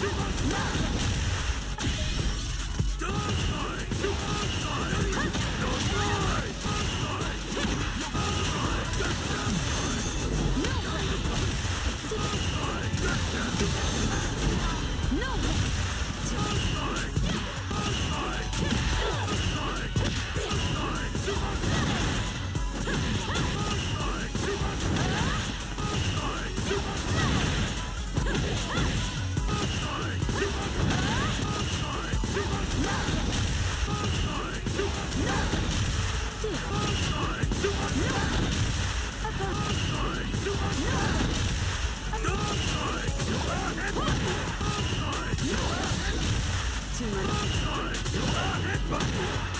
You must! やった!